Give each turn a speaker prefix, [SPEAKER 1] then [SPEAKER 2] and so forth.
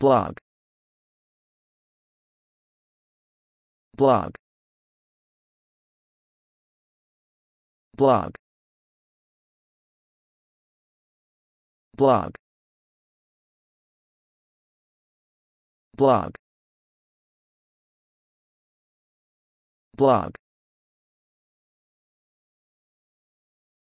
[SPEAKER 1] blog. Blog. Blog. Blog. Blog. Blog.